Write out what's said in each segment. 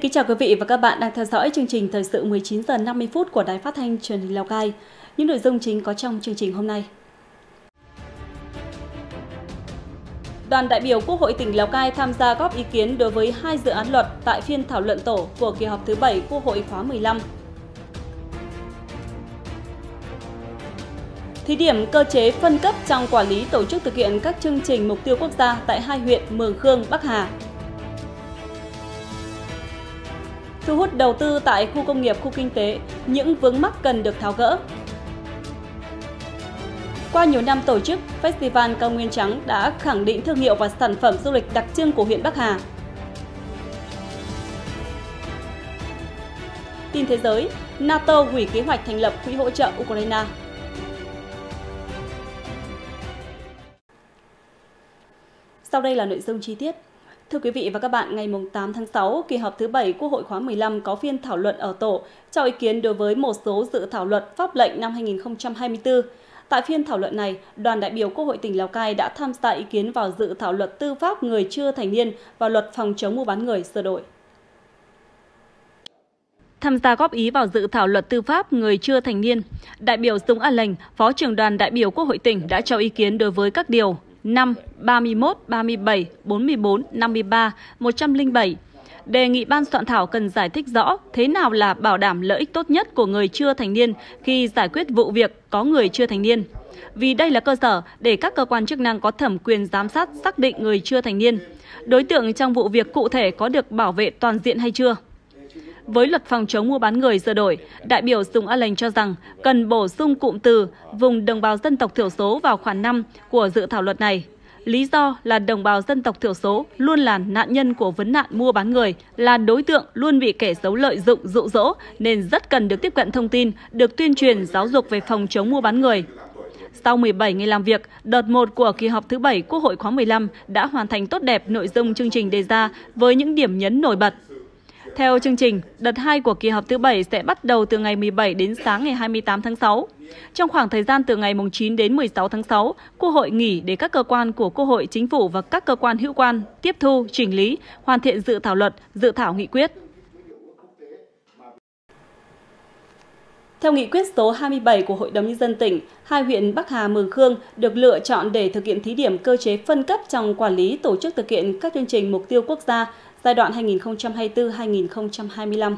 Xin kính chào quý vị và các bạn đang theo dõi chương trình thời sự 19 giờ 50 phút của Đài Phát thanh Truyền hình Lào Cai. Những nội dung chính có trong chương trình hôm nay. Đoàn đại biểu Quốc hội tỉnh Lào Cai tham gia góp ý kiến đối với hai dự án luật tại phiên thảo luận tổ của kỳ họp thứ 7 Quốc hội khóa 15. Thí điểm cơ chế phân cấp trong quản lý tổ chức thực hiện các chương trình mục tiêu quốc gia tại hai huyện Mường Khương, Bắc Hà. Thu hút đầu tư tại khu công nghiệp, khu kinh tế, những vướng mắc cần được tháo gỡ. Qua nhiều năm tổ chức, Festival Cao Nguyên Trắng đã khẳng định thương hiệu và sản phẩm du lịch đặc trưng của huyện Bắc Hà. Tin thế giới, NATO hủy kế hoạch thành lập quỹ hỗ trợ Ukraine. Sau đây là nội dung chi tiết. Thưa quý vị và các bạn, ngày 8 tháng 6, kỳ họp thứ 7 Quốc hội khóa 15 có phiên thảo luận ở tổ, cho ý kiến đối với một số dự thảo luật pháp lệnh năm 2024. Tại phiên thảo luận này, đoàn đại biểu Quốc hội tỉnh Lào Cai đã tham gia ý kiến vào dự thảo luật tư pháp người chưa thành niên và luật phòng chống mua bán người sửa đổi. Tham gia góp ý vào dự thảo luật tư pháp người chưa thành niên, đại biểu Dũng An Lành, Phó trưởng đoàn đại biểu Quốc hội tỉnh đã cho ý kiến đối với các điều 5, 31, 37, 44, 53, 107. Đề nghị ban soạn thảo cần giải thích rõ thế nào là bảo đảm lợi ích tốt nhất của người chưa thành niên khi giải quyết vụ việc có người chưa thành niên. Vì đây là cơ sở để các cơ quan chức năng có thẩm quyền giám sát xác định người chưa thành niên. Đối tượng trong vụ việc cụ thể có được bảo vệ toàn diện hay chưa? Với luật phòng chống mua bán người sửa đổi, đại biểu Sùng A Lệnh cho rằng cần bổ sung cụm từ vùng đồng bào dân tộc thiểu số vào khoản 5 của dự thảo luật này. Lý do là đồng bào dân tộc thiểu số luôn là nạn nhân của vấn nạn mua bán người, là đối tượng luôn bị kẻ xấu lợi dụng dụ dỗ nên rất cần được tiếp cận thông tin, được tuyên truyền giáo dục về phòng chống mua bán người. Sau 17 ngày làm việc, đợt 1 của kỳ họp thứ 7 Quốc hội khóa 15 đã hoàn thành tốt đẹp nội dung chương trình đề ra với những điểm nhấn nổi bật. Theo chương trình, đợt 2 của kỳ họp thứ 7 sẽ bắt đầu từ ngày 17 đến sáng ngày 28 tháng 6. Trong khoảng thời gian từ ngày 9 đến 16 tháng 6, Quốc hội nghỉ để các cơ quan của Quốc hội, Chính phủ và các cơ quan hữu quan tiếp thu, chỉnh lý, hoàn thiện dự thảo luật, dự thảo nghị quyết. Theo nghị quyết số 27 của Hội đồng Nhân dân tỉnh, hai huyện Bắc Hà Mường Khương được lựa chọn để thực hiện thí điểm cơ chế phân cấp trong quản lý tổ chức thực hiện các chương trình mục tiêu quốc gia giai đoạn 2024-2025.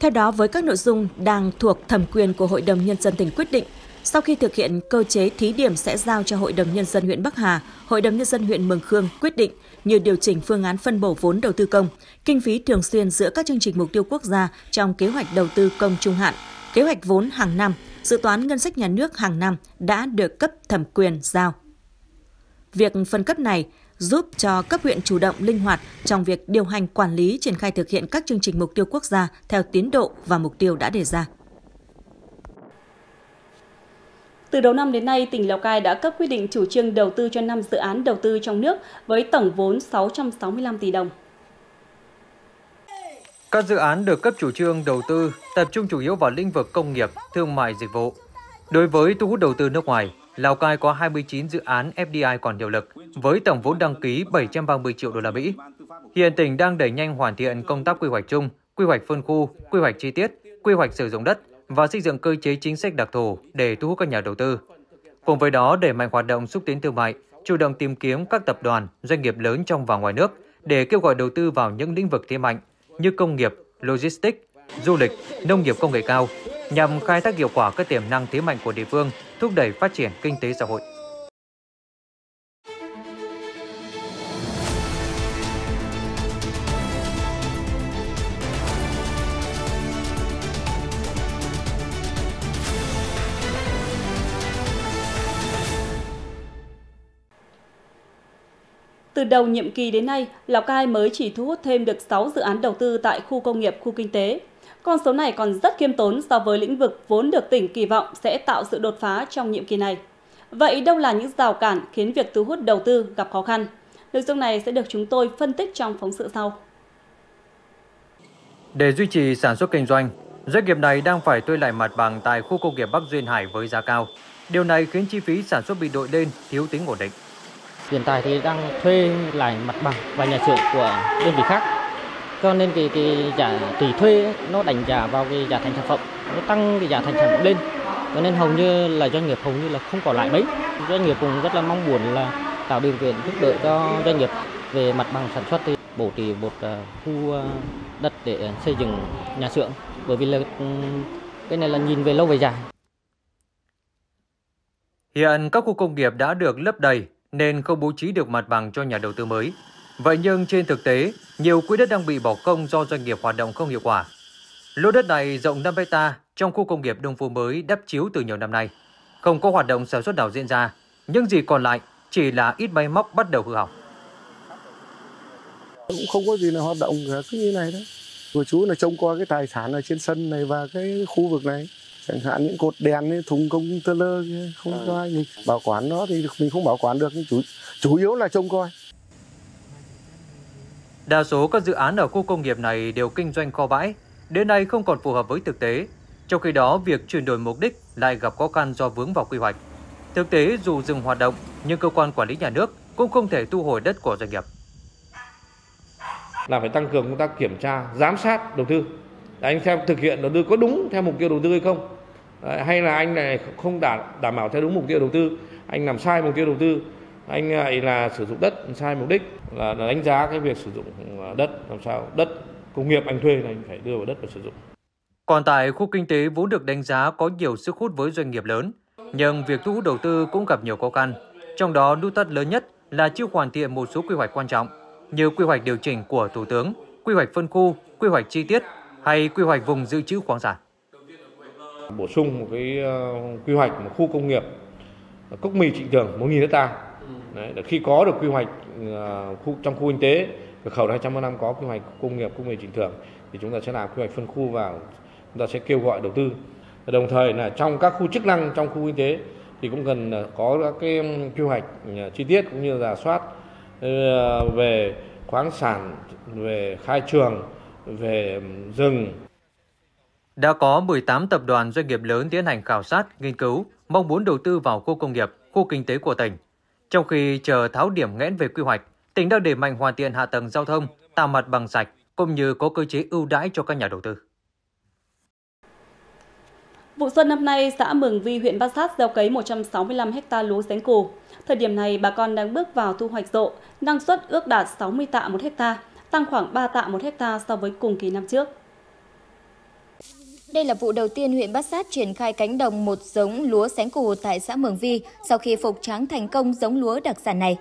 Theo đó, với các nội dung đang thuộc thẩm quyền của Hội đồng Nhân dân tỉnh quyết định, sau khi thực hiện cơ chế thí điểm sẽ giao cho Hội đồng Nhân dân huyện Bắc Hà, Hội đồng Nhân dân huyện Mường Khương quyết định như điều chỉnh phương án phân bổ vốn đầu tư công, kinh phí thường xuyên giữa các chương trình mục tiêu quốc gia trong kế hoạch đầu tư công trung hạn, kế hoạch vốn hàng năm, dự toán ngân sách nhà nước hàng năm đã được cấp thẩm quyền giao. Việc phân cấp này giúp cho cấp huyện chủ động linh hoạt trong việc điều hành quản lý triển khai thực hiện các chương trình mục tiêu quốc gia theo tiến độ và mục tiêu đã đề ra. Từ đầu năm đến nay, tỉnh Lào Cai đã cấp quyết định chủ trương đầu tư cho 5 dự án đầu tư trong nước với tổng vốn 665 tỷ đồng. Các dự án được cấp chủ trương đầu tư tập trung chủ yếu vào lĩnh vực công nghiệp, thương mại dịch vụ. Đối với thu hút đầu tư nước ngoài, Lào Cai có 29 dự án FDI còn hiệu lực với tổng vốn đăng ký 730 triệu đô la Mỹ. Hiện tỉnh đang đẩy nhanh hoàn thiện công tác quy hoạch chung, quy hoạch phân khu, quy hoạch chi tiết, quy hoạch sử dụng đất và xây dựng cơ chế chính sách đặc thù để thu hút các nhà đầu tư. Cùng với đó, đẩy mạnh hoạt động xúc tiến thương mại, chủ động tìm kiếm các tập đoàn, doanh nghiệp lớn trong và ngoài nước để kêu gọi đầu tư vào những lĩnh vực thế mạnh như công nghiệp, logistics, du lịch, nông nghiệp công nghệ cao, nhằm khai thác hiệu quả các tiềm năng thế mạnh của địa phương, thúc đẩy phát triển kinh tế xã hội. Từ đầu nhiệm kỳ đến nay, Lào Cai mới chỉ thu hút thêm được 6 dự án đầu tư tại khu công nghiệp, khu kinh tế. Con số này còn rất khiêm tốn so với lĩnh vực vốn được tỉnh kỳ vọng sẽ tạo sự đột phá trong nhiệm kỳ này. Vậy đâu là những rào cản khiến việc thu hút đầu tư gặp khó khăn? Nội dung này sẽ được chúng tôi phân tích trong phóng sự sau. Để duy trì sản xuất kinh doanh, doanh nghiệp này đang phải thuê lại mặt bằng tại khu công nghiệp Bắc Duyên Hải với giá cao. Điều này khiến chi phí sản xuất bị đội lên, thiếu tính ổn định. Hiện tại thì đang thuê lại mặt bằng và nhà xưởng của đơn vị khác. Cho nên cái, cái giá tỷ thuê ấy, nó đánh giá vào cái giá thành sản phẩm, nó tăng cái giá thành sản phẩm lên. Cho nên hầu như là doanh nghiệp hầu như là không có lại mấy. Doanh nghiệp cũng rất là mong muốn là tạo điều kiện giúp đỡ cho doanh nghiệp về mặt bằng sản xuất thì bổ trí một ờ, khu ờ, đất để xây dựng nhà xưởng bởi vì là ừ, cái này là nhìn về lâu về dài. Hiện các khu công nghiệp đã được lấp đầy nên không bố trí được mặt bằng cho nhà đầu tư mới. Vậy nhưng trên thực tế, nhiều quỹ đất đang bị bỏ công do doanh nghiệp hoạt động không hiệu quả. Lô đất này rộng 5 hecta trong khu công nghiệp Đông Phú mới đắp chiếu từ nhiều năm nay. Không có hoạt động sản xuất nào diễn ra, nhưng gì còn lại chỉ là ít máy móc bắt đầu hư hỏng. cũng không có gì là hoạt động cả cứ như này thôi của chú là trông coi cái tài sản ở trên sân này và cái khu vực này chẳng hạn những cột đèn ấy, thùng công tơ lơ không có ai gì bảo quản nó thì mình không bảo quản được nhưng chủ chủ yếu là trông coi Đa số các dự án ở khu công nghiệp này đều kinh doanh kho bãi, đến nay không còn phù hợp với thực tế. Trong khi đó, việc chuyển đổi mục đích lại gặp khó khăn do vướng vào quy hoạch. Thực tế, dù dừng hoạt động, nhưng cơ quan quản lý nhà nước cũng không thể thu hồi đất của doanh nghiệp. là phải tăng cường công tác kiểm tra giám sát đầu tư anh xem thực hiện đầu tư có đúng theo mục tiêu đầu tư hay không hay là anh này không đảm đảm bảo theo đúng mục tiêu đầu tư anh làm sai mục tiêu đầu tư anh lại là sử dụng đất sai mục đích là, là đánh giá cái việc sử dụng đất làm sao đất công nghiệp anh thuê là anh phải đưa vào đất và sử dụng Còn tại khu kinh tế vốn được đánh giá có nhiều sức hút với doanh nghiệp lớn, nhưng việc thu hút đầu tư cũng gặp nhiều khó khăn. Trong đó nút thắt lớn nhất là chưa hoàn thiện một số quy hoạch quan trọng như quy hoạch điều chỉnh của Thủ tướng, quy hoạch phân khu, quy hoạch chi tiết hay quy hoạch vùng dự trữ khoáng sản. bổ sung một cái ờ, quy hoạch một khu công nghiệp cốc mì trịnh tường 1.000 hecta Đấy, để khi có được quy hoạch ờ, khu trong khu kinh tế cửa khẩu 205 có quy hoạch công nghiệp cốc mì trịnh tường thì chúng ta sẽ làm quy hoạch phân khu vào chúng ta sẽ kêu gọi đầu tư. Đồng thời là trong các khu chức năng trong khu kinh tế thì cũng cần ờ, có các cái quy hoạch ờ, chi tiết cũng như là soát về khoáng sản về khai trường về rừng. Đã có 18 tập đoàn doanh nghiệp lớn tiến hành khảo sát, nghiên cứu, mong muốn đầu tư vào khu công nghiệp, khu kinh tế của tỉnh. Trong khi chờ tháo điểm nghẽn về quy hoạch, tỉnh đang đẩy mạnh hoàn thiện hạ tầng giao thông, tạo mặt bằng sạch, cũng như có cơ chế ưu đãi cho các nhà đầu tư. Vụ xuân năm nay, xã Mường Vi, huyện Bát Sát gieo cấy 165 ha lúa giếng cù. Thời điểm này, bà con đang bước vào thu hoạch rộ, năng suất ước đạt 60 tạ một hecta, tăng khoảng 3 tạ một hecta so với cùng kỳ năm trước. Đây là vụ đầu tiên huyện Bát Sát triển khai cánh đồng một giống lúa xén cù tại xã Mường Vi sau khi phục tráng thành công giống lúa đặc sản này.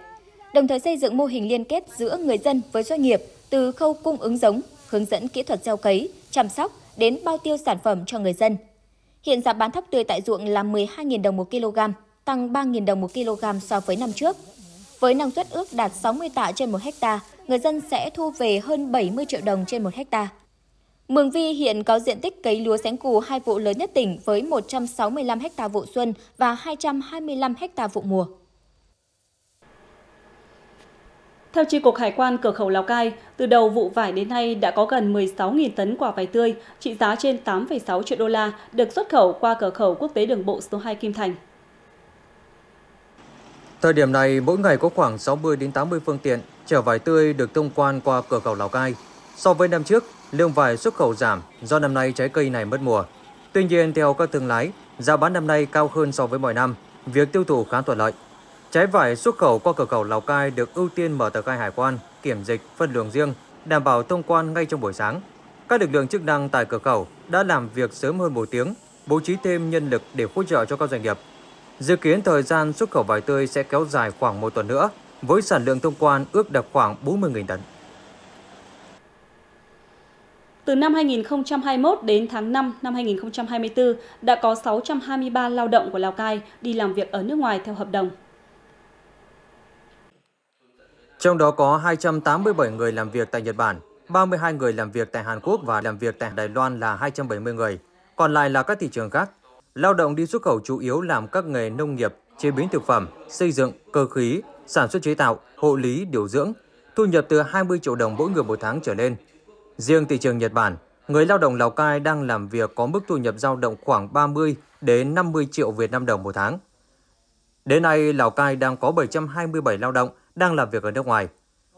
Đồng thời xây dựng mô hình liên kết giữa người dân với doanh nghiệp từ khâu cung ứng giống, hướng dẫn kỹ thuật gieo cấy, chăm sóc đến bao tiêu sản phẩm cho người dân. Hiện giá bán thóc tươi tại ruộng là 12.000 đồng một kg, tăng 3.000 đồng một kg so với năm trước. Với năng suất ước đạt 60 tạ trên một hecta, người dân sẽ thu về hơn 70 triệu đồng trên một hecta. Mường Vi hiện có diện tích cấy lúa xén cù hai vụ lớn nhất tỉnh với 165 ha vụ xuân và 225 ha vụ mùa. Theo Chi cục Hải quan cửa khẩu Lào Cai, từ đầu vụ vải đến nay đã có gần 16.000 tấn quả vải tươi, trị giá trên 8,6 triệu đô la, được xuất khẩu qua cửa khẩu quốc tế đường bộ số 2 Kim Thành. Thời điểm này, mỗi ngày có khoảng 60 đến 80 phương tiện chở vải tươi được thông quan qua cửa khẩu Lào Cai. So với năm trước, lượng vải xuất khẩu giảm do năm nay trái cây này mất mùa. Tuy nhiên, theo các thương lái, giá bán năm nay cao hơn so với mọi năm, việc tiêu thụ khá thuận lợi. Trái vải xuất khẩu qua cửa khẩu Lào Cai được ưu tiên mở tờ khai hải quan, kiểm dịch, phân luồng riêng, đảm bảo thông quan ngay trong buổi sáng. Các lực lượng chức năng tại cửa khẩu đã làm việc sớm hơn một tiếng, bố trí thêm nhân lực để hỗ trợ cho các doanh nghiệp. Dự kiến thời gian xuất khẩu vải tươi sẽ kéo dài khoảng một tuần nữa, với sản lượng thông quan ước đạt khoảng 40.000 tấn. Từ năm 2021 đến tháng 5 năm 2024, đã có 623 lao động của Lào Cai đi làm việc ở nước ngoài theo hợp đồng. Trong đó có 287 người làm việc tại Nhật Bản, 32 người làm việc tại Hàn Quốc và làm việc tại Đài Loan là 270 người. Còn lại là các thị trường khác. Lao động đi xuất khẩu chủ yếu làm các nghề nông nghiệp, chế biến thực phẩm, xây dựng, cơ khí, sản xuất chế tạo, hộ lý, điều dưỡng, thu nhập từ 20 triệu đồng mỗi người một tháng trở lên. Riêng thị trường Nhật Bản, người lao động Lào Cai đang làm việc có mức thu nhập dao động khoảng 30 đến 50 triệu Việt Nam đồng một tháng. Đến nay, Lào Cai đang có 727 lao động đang làm việc ở nước ngoài.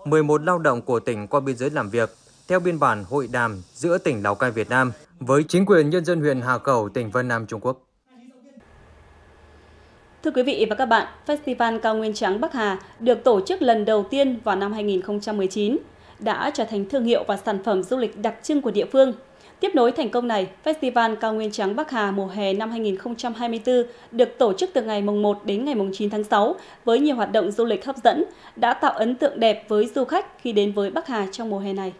11 lao động của tỉnh qua biên giới làm việc theo biên bản hội đàm giữa tỉnh Lào Cai Việt Nam với chính quyền nhân dân huyện Hà Khẩu, tỉnh Vân Nam Trung Quốc. Thưa quý vị và các bạn, Festival Cao Nguyên Trắng Bắc Hà được tổ chức lần đầu tiên vào năm 2019, đã trở thành thương hiệu và sản phẩm du lịch đặc trưng của địa phương. Tiếp nối thành công này, Festival Cao Nguyên Trắng Bắc Hà mùa hè năm 2024 được tổ chức từ ngày mùng 1 đến ngày mùng 9 tháng 6 với nhiều hoạt động du lịch hấp dẫn, đã tạo ấn tượng đẹp với du khách khi đến với Bắc Hà trong mùa hè này.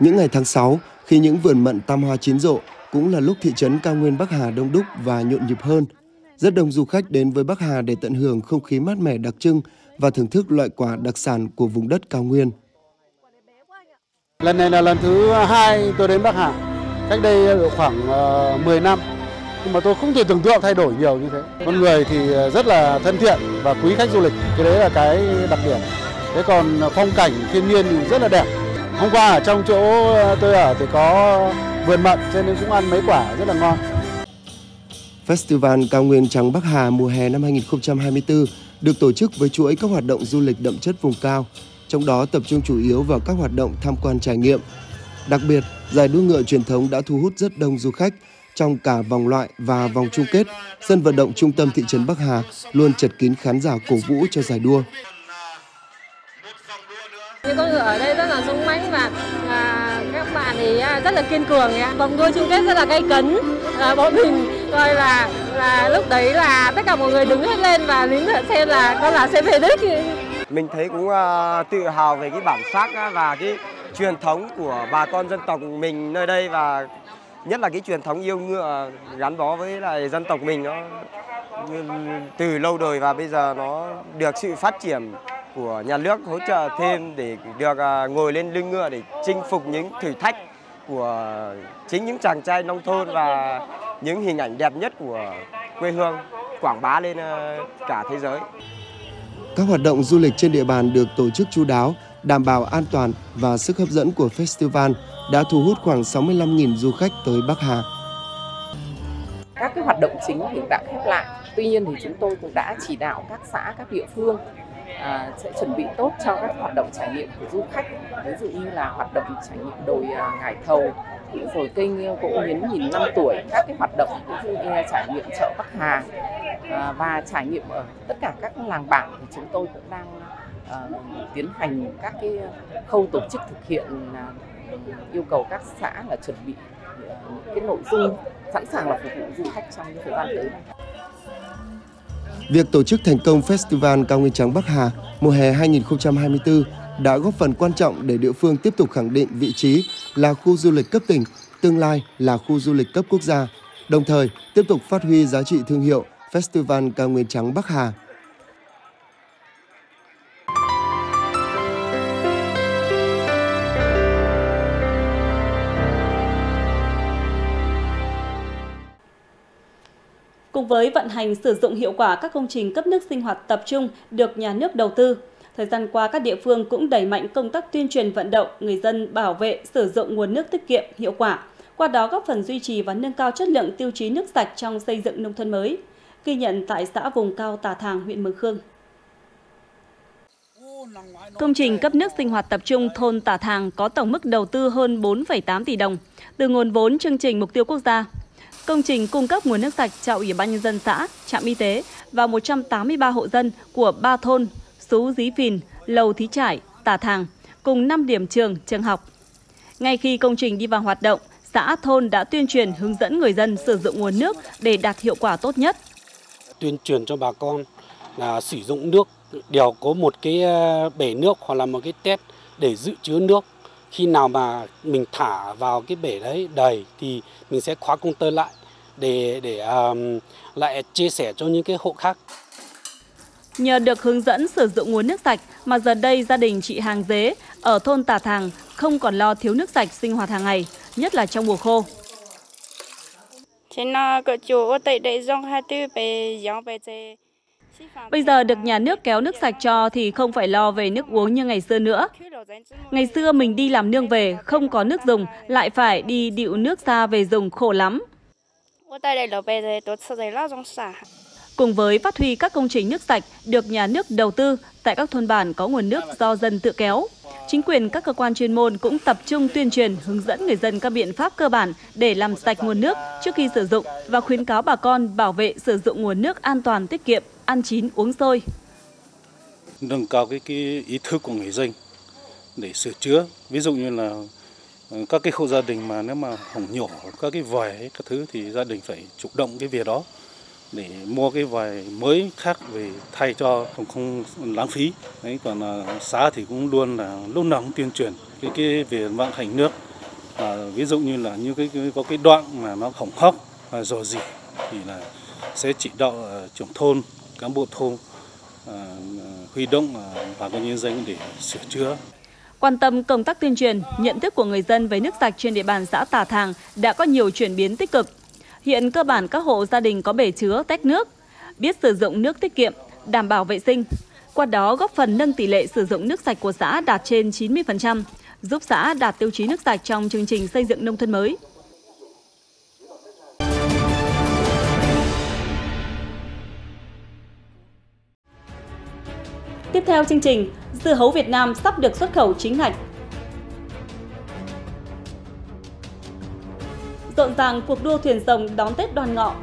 Những ngày tháng 6, khi những vườn mận tam hoa chín rộ, cũng là lúc thị trấn cao nguyên Bắc Hà đông đúc và nhộn nhịp hơn. Rất đông du khách đến với Bắc Hà để tận hưởng không khí mát mẻ đặc trưng và thưởng thức loại quả đặc sản của vùng đất cao nguyên. Lần này là lần thứ hai tôi đến Bắc Hà, cách đây khoảng ờ, 10 năm. Nhưng mà tôi không thể tưởng tượng thay đổi nhiều như thế. Con người thì ờ, rất là thân thiện và quý khách du lịch, cái đấy là cái đặc điểm. Thế còn phong cảnh thiên nhiên thì rất là đẹp. Hôm qua ở trong chỗ tôi ở thì có vườn mận cho nên cũng ăn mấy quả rất là ngon. Festival Cao Nguyên Trắng Bắc Hà mùa hè năm 2024 được tổ chức với chuỗi các hoạt động du lịch đậm chất vùng cao, trong đó tập trung chủ yếu vào các hoạt động tham quan trải nghiệm. Đặc biệt, giải đua ngựa truyền thống đã thu hút rất đông du khách trong cả vòng loại và vòng chung kết. Sân vận động trung tâm thị trấn Bắc Hà luôn chật kín khán giả cổ vũ cho giải đua. Những con ngựa ở đây rất là sung mãnh và à, các bạn thì à, rất là kiên cường. Vòng đua chung kết rất là gay cấn. À, bọn mình coi là là lúc đấy là tất cả mọi người đứng hết lên và lính xem là con là xem về đích. Mình thấy cũng uh, tự hào về cái bản sắc và cái truyền thống của bà con dân tộc mình nơi đây và nhất là cái truyền thống yêu ngựa gắn bó với lại dân tộc mình nó từ lâu đời và bây giờ nó được sự phát triển của nhà nước hỗ trợ thêm để được ờ, ngồi lên lưng ngựa để chinh phục những thử thách của chính những chàng trai nông thôn và những hình ảnh đẹp nhất của quê hương quảng bá lên à, cả thế giới. Các hoạt động du lịch trên địa bàn được tổ chức chú đáo, đảm bảo an toàn và sức hấp dẫn của festival đã thu hút khoảng 65.000 du khách tới Bắc Hà. Các cái hoạt động chính thì đã khép lại. Tuy nhiên thì chúng tôi cũng đã chỉ đạo các xã, các địa phương à, sẽ chuẩn bị tốt cho các hoạt động trải nghiệm của du khách ví dụ như là hoạt động trải nghiệm đồi à, ngải thầu rồi kênh ờ, cũng miến nhìn năm tuổi, các cái hoạt động cũng như trải nghiệm chợ Bắc Hà à, và trải nghiệm ở tất cả các làng bản thì chúng tôi cũng đang ờ, tiến hành các cái khâu tổ chức thực hiện à, yêu cầu các xã là chuẩn bị ờ, những cái nội dung sẵn sàng là phục vụ du khách trong thời gian tới này. Việc tổ chức thành công Festival Cao Nguyên Trắng Bắc Hà mùa hè 2024 đã góp phần quan trọng để địa phương tiếp tục khẳng định vị trí là khu du lịch cấp tỉnh, tương lai là khu du lịch cấp quốc gia, đồng thời tiếp tục phát huy giá trị thương hiệu Festival Cao Nguyên Trắng Bắc Hà. Cùng với vận hành sử dụng hiệu quả các công trình cấp nước sinh hoạt tập trung được nhà nước đầu tư, thời gian qua các địa phương cũng đẩy mạnh công tác tuyên truyền vận động người dân bảo vệ sử dụng nguồn nước tiết kiệm hiệu quả, qua đó góp phần duy trì và nâng cao chất lượng tiêu chí nước sạch trong xây dựng nông thôn mới. Ghi nhận tại xã vùng cao Tà Thàng, huyện Mường Khương. Công trình cấp nước sinh hoạt tập trung thôn Tà Thàng có tổng mức đầu tư hơn 4,8 tỷ đồng từ nguồn vốn chương trình mục tiêu quốc gia Công trình cung cấp nguồn nước sạch cho Ủy ban nhân dân xã, trạm y tế và 183 hộ dân của ba thôn Sú Dí Phìn, Lầu Thí Trải, Tà Thàng cùng 5 điểm trường, trường học. Ngay khi công trình đi vào hoạt động, xã thôn đã tuyên truyền hướng dẫn người dân sử dụng nguồn nước để đạt hiệu quả tốt nhất. Tuyên truyền cho bà con là sử dụng nước đều có một cái ờ, bể nước hoặc là một cái tét để dự trữ nước khi nào mà mình thả vào cái bể đấy đầy thì mình sẽ khóa công tơ lại để để um, lại chia sẻ cho những cái hộ khác. Nhờ được hướng dẫn sử dụng nguồn nước sạch mà giờ đây gia đình chị Hàng Dế ở thôn Tà Thàng không còn lo thiếu nước sạch sinh hoạt hàng ngày, nhất là trong mùa khô. Bây giờ được nhà nước kéo nước sạch cho thì không phải lo về nước uống như ngày xưa nữa. Ngày xưa mình đi làm nương về, không có nước dùng, lại phải đi điệu nước xa về dùng khổ lắm. Cùng với phát huy các công trình nước sạch được nhà nước đầu tư tại các thôn bản có nguồn nước do dân tự kéo, chính quyền các cơ quan chuyên môn cũng tập trung tuyên truyền hướng dẫn người dân các biện pháp cơ bản để làm sạch nguồn nước trước khi sử dụng và khuyến cáo bà con bảo vệ sử dụng nguồn nước an toàn tiết kiệm, ăn chín uống sôi. Nâng cao cái, cái ý thức của người dân để sửa chữa, ví dụ như là ờ, các cái hộ gia đình mà nếu mà hỏng nhổ các cái vòi các thứ thì gia đình phải chủ động cái việc đó để mua cái vòi mới khác về thay cho không không lãng phí. Đấy còn là xã thì cũng luôn là lúc nào cũng tuyên truyền cái cái về vận hành nước. À, ví dụ như là như cái, cái có cái đoạn mà nó hỏng hóc và dò dỉ thì là sẽ chỉ đạo à, trưởng thôn cán bộ thôn à, huy động và bà con nhân dân để sửa chữa. Quan tâm công tác tuyên truyền, nhận thức của người dân về nước sạch trên địa bàn xã Tà Thàng đã có nhiều chuyển biến tích cực. Hiện cơ bản các hộ gia đình có bể chứa tách nước, biết sử dụng nước tiết kiệm, đảm bảo vệ sinh. Qua đó góp phần nâng tỷ lệ sử dụng nước sạch của xã đạt trên 90%, giúp xã đạt tiêu chí nước sạch trong chương trình xây dựng nông thôn mới. Tiếp theo chương trình, dưa hấu Việt Nam sắp được xuất khẩu chính ngạch. Rộn ràng cuộc đua thuyền rồng đón Tết Đoan Ngọ.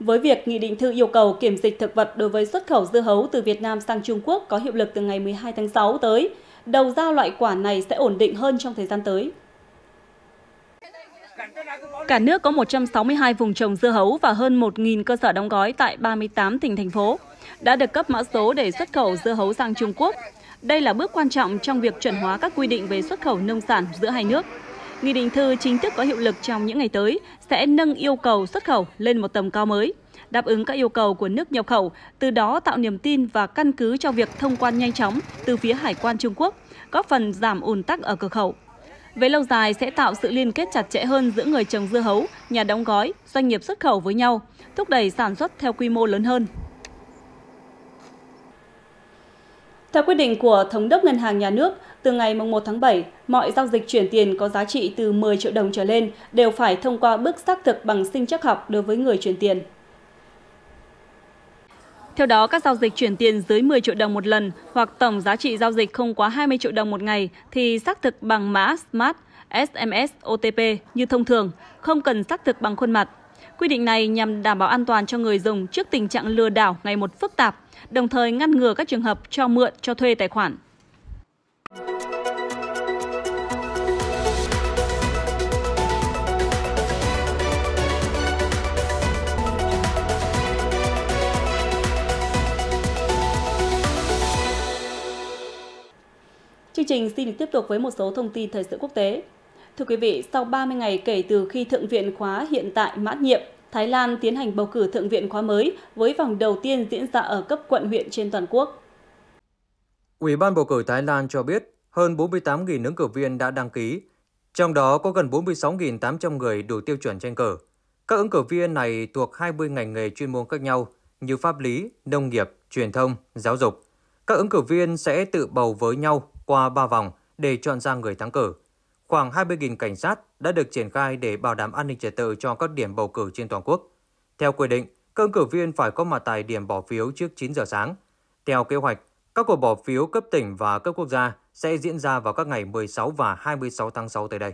Với việc Nghị định thư yêu cầu kiểm dịch thực vật đối với xuất khẩu dưa hấu từ Việt Nam sang Trung Quốc có hiệu lực từ ngày 12 tháng 6 tới, đầu ra loại quả này sẽ ổn định hơn trong thời gian tới. Cả nước có 162 vùng trồng dưa hấu và hơn 1.000 cơ sở đóng gói tại 38 tỉnh thành phố đã được cấp mã số để xuất khẩu dưa hấu sang Trung Quốc. Đây là bước quan trọng trong việc chuẩn hóa các quy định về xuất khẩu nông sản giữa hai nước. Nghị định thư chính thức có hiệu lực trong những ngày tới sẽ nâng yêu cầu xuất khẩu lên một tầm cao mới, đáp ứng các yêu cầu của nước nhập khẩu, từ đó tạo niềm tin và căn cứ cho việc thông quan nhanh chóng từ phía Hải quan Trung Quốc, góp phần giảm ùn tắc ở cửa khẩu. Về lâu dài sẽ tạo sự liên kết chặt chẽ hơn giữa người trồng dưa hấu, nhà đóng gói, doanh nghiệp xuất khẩu với nhau, thúc đẩy sản xuất theo quy mô lớn hơn. Theo quyết định của Thống đốc Ngân hàng Nhà nước, từ ngày 1 tháng 7, mọi giao dịch chuyển tiền có giá trị từ 10 triệu đồng trở lên đều phải thông qua bước xác thực bằng sinh chắc học đối với người chuyển tiền. Theo đó, các giao dịch chuyển tiền dưới 10 triệu đồng một lần hoặc tổng giá trị giao dịch không quá 20 triệu đồng một ngày thì xác thực bằng mã Smart, SMS, OTP như thông thường, không cần xác thực bằng khuôn mặt. Quy định này nhằm đảm bảo an toàn cho người dùng trước tình trạng lừa đảo ngày một phức tạp, đồng thời ngăn ngừa các trường hợp cho mượn, cho thuê tài khoản. Chương trình xin được tiếp tục với một số thông tin thời sự quốc tế. Thưa quý vị, sau 30 ngày kể từ khi Thượng viện khóa hiện tại mãn nhiệm, Thái Lan tiến hành bầu cử Thượng viện khóa mới với vòng đầu tiên diễn ra ở cấp quận huyện trên toàn quốc. Ủy ban bầu cử Thái Lan cho biết hơn 48.000 ứng cử viên đã đăng ký, trong đó có gần 46.800 người đủ tiêu chuẩn tranh cử. Các ứng cử viên này thuộc 20 ngành nghề chuyên môn khác nhau như pháp lý, nông nghiệp, truyền thông, giáo dục. Các ứng cử viên sẽ tự bầu với nhau qua 3 vòng để chọn ra người thắng cử. Khoảng 20.000 cảnh sát đã được triển khai để bảo đảm an ninh trật tự cho các điểm bầu cử trên toàn quốc. Theo quy định, các ứng cử viên phải có mặt tại điểm bỏ phiếu trước 9 giờ sáng. Theo kế hoạch, các cuộc bỏ phiếu cấp tỉnh và cấp quốc gia sẽ diễn ra vào các ngày 16 và 26 tháng 6 tới đây.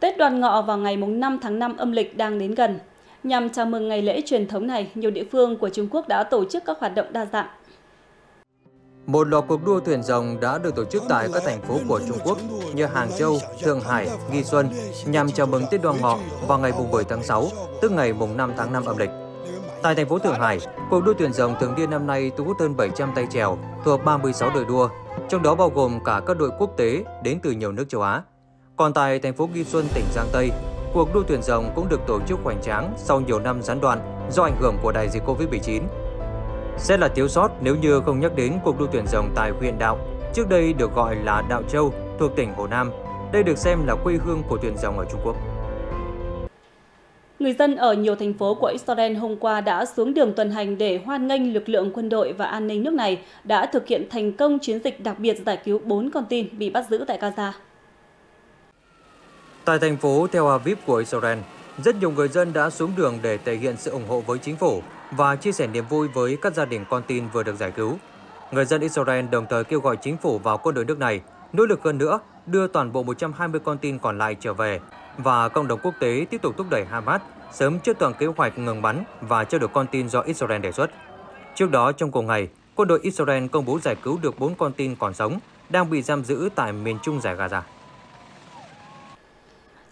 Tết Đoan Ngọ vào ngày 5 tháng 5 âm lịch đang đến gần. Nhằm chào mừng ngày lễ truyền thống này, nhiều địa phương của Trung Quốc đã tổ chức các hoạt động đa dạng. Một loạt cuộc đua thuyền rồng đã được tổ chức tại các thành phố của Trung Quốc như Hàng Châu, Thượng Hải, Nghi Xuân nhằm chào mừng Tết Đoan Ngọ vào ngày 7 tháng 6, tức ngày 5 tháng 5 âm lịch. Tại thành phố Thượng Hải, cuộc đua thuyền rồng thường niên năm nay thu hút hơn 700 tay chèo thuộc 36 đội đua, trong đó bao gồm cả các đội quốc tế đến từ nhiều nước châu Á. Còn tại thành phố Nghi Xuân, tỉnh Giang Tây, cuộc đua thuyền rồng cũng được tổ chức hoành tráng sau nhiều năm gián đoạn do ảnh hưởng của đại dịch Covid-19 sẽ là thiếu sót nếu như không nhắc đến cuộc đua thuyền rồng tại huyện Đạo, trước đây được gọi là Đạo Châu, thuộc tỉnh Hồ Nam. Đây được xem là quê hương của thuyền rồng ở Trung Quốc. Người dân ở nhiều thành phố của Israel hôm qua đã xuống đường tuần hành để hoan nghênh lực lượng quân đội và an ninh nước này đã thực hiện thành công chiến dịch đặc biệt giải cứu 4 con tin bị bắt giữ tại Gaza. Tại thành phố Tel Aviv của Israel, rất nhiều người dân đã xuống đường để thể hiện sự ủng hộ với chính phủ và chia sẻ niềm vui với các gia đình con tin vừa được giải cứu. Người dân Israel đồng thời kêu gọi chính phủ và quân đội nước này nỗ lực hơn nữa đưa toàn bộ 120 con tin còn lại trở về và cộng đồng quốc tế tiếp tục thúc đẩy Hamas sớm chấp thuận kế hoạch ngừng bắn và trao đổi con tin do Israel đề xuất. Trước đó, trong cùng ngày, quân đội Israel công bố giải cứu được 4 con tin còn sống đang bị giam giữ tại miền trung giải Gaza.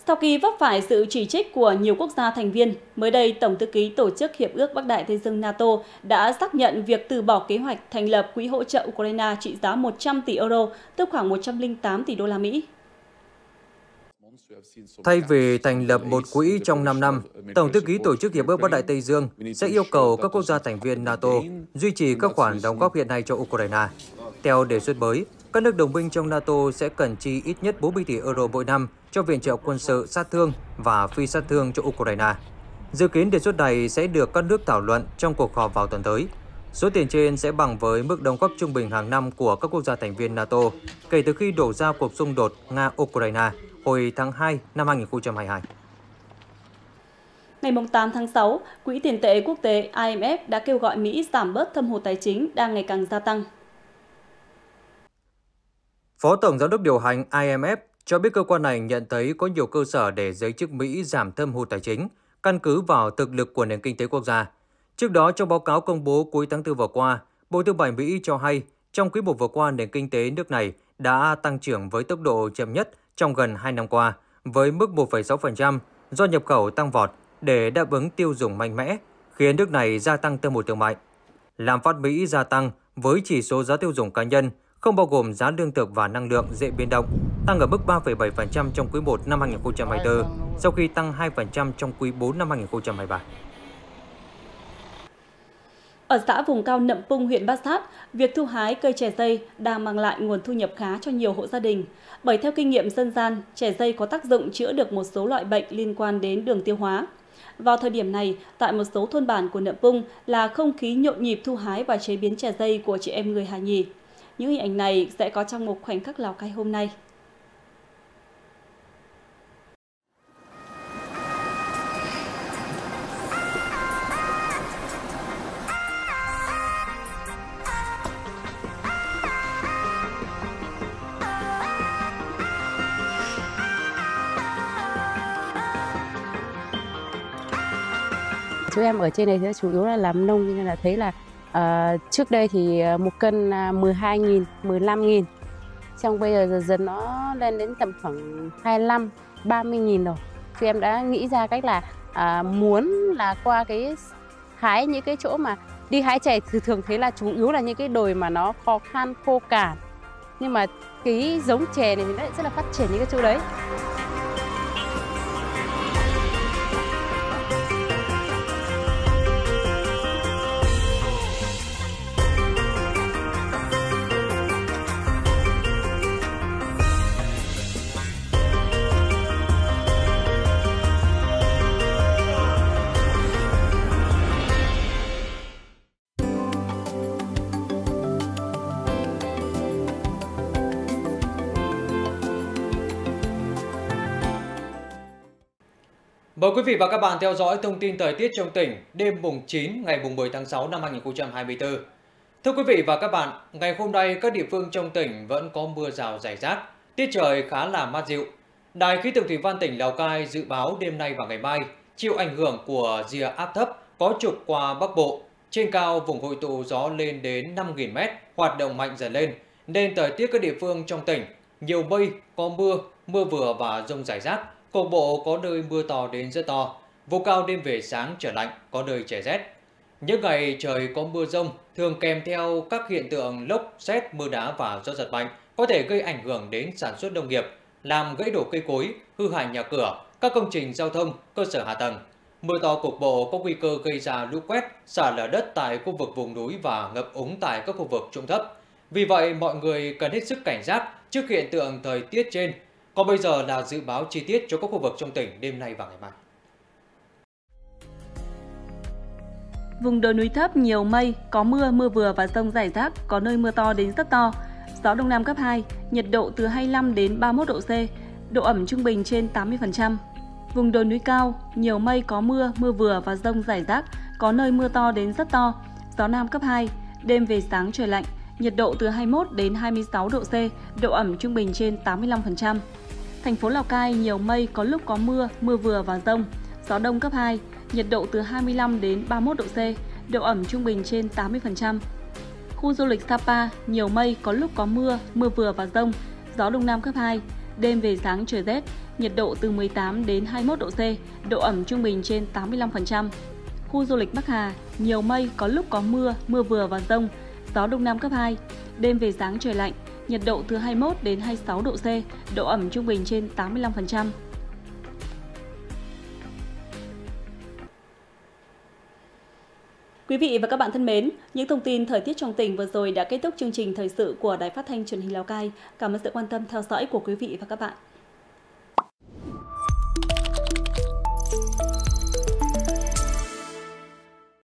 Sau khi vấp phải sự chỉ trích của nhiều quốc gia thành viên, mới đây Tổng thư ký Tổ chức Hiệp ước Bắc Đại Tây Dương NATO đã xác nhận việc từ bỏ kế hoạch thành lập quỹ hỗ trợ Ukraine trị giá 100 tỷ euro, tức khoảng 108 tỷ đô la Mỹ. Thay vì thành lập một quỹ trong 5 năm, Tổng thư ký Tổ chức Hiệp ước Bắc Đại Tây Dương sẽ yêu cầu các quốc gia thành viên NATO duy trì các khoản đóng góp hiện nay cho Ukraine. Theo đề xuất mới, các nước đồng minh trong NATO sẽ cần chi ít nhất 40 tỷ euro mỗi năm cho viện trợ quân sự sát thương và phi sát thương cho Ukraine. Dự kiến đề xuất này sẽ được các nước thảo luận trong cuộc họp vào tuần tới. Số tiền trên sẽ bằng với mức đóng góp trung bình hàng năm của các quốc gia thành viên NATO kể từ khi đổ ra cuộc xung đột Nga-Ukraine hồi tháng 2 năm 2022. Ngày 8 tháng 6, Quỹ tiền tệ quốc tế IMF đã kêu gọi Mỹ giảm bớt thâm hụt tài chính đang ngày càng gia tăng. Phó Tổng Giám đốc điều hành IMF cho biết cơ quan này nhận thấy có nhiều cơ sở để giới chức Mỹ giảm thâm hụt tài chính, căn cứ vào thực lực của nền kinh tế quốc gia. Trước đó, trong báo cáo công bố cuối tháng 4 vừa qua, Bộ Thương mại Mỹ cho hay trong quý một vừa qua nền kinh tế nước này đã tăng trưởng với tốc độ chậm nhất trong gần 2 năm qua, với mức 1,6% do nhập khẩu tăng vọt để đáp ứng tiêu dùng mạnh mẽ, khiến nước này gia tăng thâm hụt thương mại. Lạm phát Mỹ gia tăng với chỉ số giá tiêu dùng cá nhân không bao gồm giá lương thực và năng lượng dễ biến động, tăng ở mức 3,7% trong quý 1 năm 2024, sau khi tăng 2% trong quý 4 năm 2023. Ở xã vùng cao Nậm Pung, huyện Bát Sát, việc thu hái cây chè dây đang mang lại nguồn thu nhập khá cho nhiều hộ gia đình. Bởi theo kinh nghiệm dân gian, chè dây có tác dụng chữa được một số loại bệnh liên quan đến đường tiêu hóa. Vào thời điểm này, tại một số thôn bản của Nậm Pung là không khí nhộn nhịp thu hái và chế biến chè dây của chị em người Hà Nhì. Những hình ảnh này sẽ có trong một khoảnh khắc Lào Cai hôm nay. Chúng em ở trên này thì chủ yếu là làm nông nên là thấy là uh, trước đây thì ờ, một cân là 12.000, 15.000. Xong bây giờ dần dần nó lên đến tầm khoảng 25, 30.000 rồi. Thì em đã nghĩ ra cách là uh, muốn là qua cái hái những cái chỗ mà đi hái chè thì thường thấy là chủ yếu là những cái đồi mà nó khó khăn khô cằn nhưng mà cái giống chè này thì nó lại rất là phát triển những cái chỗ đấy Mời quý vị và các bạn theo dõi thông tin thời tiết trong tỉnh đêm mùng 9 ngày mùng 10 tháng 6 năm 2024. Thưa quý vị và các bạn, ngày hôm nay các địa phương trong tỉnh vẫn có mưa rào rải rác, tiết trời khá là mát dịu. Đài khí tượng thủy văn tỉnh Lào Cai dự báo đêm nay và ngày mai chịu ảnh hưởng của rìa áp thấp có trục qua Bắc Bộ. Trên cao vùng hội tụ gió lên đến 5.000 m, hoạt động mạnh dần lên, nên thời tiết các địa phương trong tỉnh nhiều mây, có mưa, mưa vừa và rông rải rác, Cục bộ có nơi mưa to đến rất to, vùng cao đêm về sáng trở lạnh, có nơi trời rét. Những ngày trời có mưa rông thường kèm theo các hiện tượng lốc, xét, mưa đá và gió giật mạnh có thể gây ảnh hưởng đến sản xuất nông nghiệp, làm gãy đổ cây cối, hư hại nhà cửa, các công trình giao thông, cơ sở hạ tầng. Mưa to cục bộ có nguy cơ gây ra lũ quét, xả lở đất tại khu vực vùng núi và ngập úng tại các khu vực trũng thấp. Vì vậy, mọi người cần hết sức cảnh giác trước hiện tượng thời tiết trên còn bây giờ là dự báo chi tiết cho các khu vực trong tỉnh đêm nay và ngày mai. Vùng đồi núi thấp nhiều mây, có mưa, mưa vừa và rông rải rác, có nơi mưa to đến rất to. Gió đông nam cấp 2, nhiệt độ từ 25 đến 31 độ C. độ ẩm trung bình trên 80%. Vùng đồi núi cao, nhiều mây có mưa, mưa vừa và rông rải rác, có nơi mưa to đến rất to, gió Nam cấp 2, đêm về sáng trời lạnh, nhiệt độ từ 21 đến 26 độ C, độ ẩm trung bình trên 85%. Thành phố Lào Cai nhiều mây, có lúc có mưa, mưa vừa và rông, gió đông cấp 2, nhiệt độ từ 25 đến 31 độ C, độ ẩm trung bình trên 80%. Khu du lịch Sapa nhiều mây, có lúc có mưa, mưa vừa và rông, gió đông nam cấp 2, đêm về sáng trời rét, nhiệt độ từ 18 đến 21 độ C, độ ẩm trung bình trên 85%. Khu du lịch Bắc Hà, nhiều mây, có lúc có mưa, mưa vừa và rông, gió đông nam cấp 2, đêm về sáng trời lạnh, nhiệt độ từ 21 đến 26 độ C, độ ẩm trung bình trên 85%. Quý vị và các bạn thân mến, những thông tin thời tiết trong tỉnh vừa rồi đã kết thúc chương trình thời sự của Đài Phát thanh Truyền hình Lào Cai. Cảm ơn sự quan tâm theo dõi của quý vị và các bạn.